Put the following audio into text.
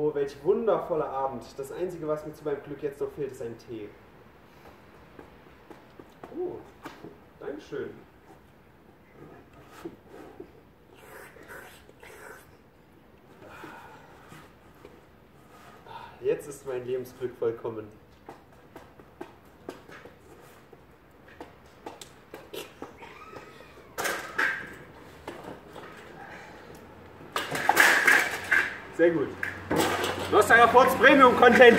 Oh, welch wundervoller Abend. Das Einzige, was mir zu meinem Glück jetzt noch fehlt, ist ein Tee. Oh, Dankeschön. Jetzt ist mein Lebensglück vollkommen. Sehr gut. Los, Airports Premium Content.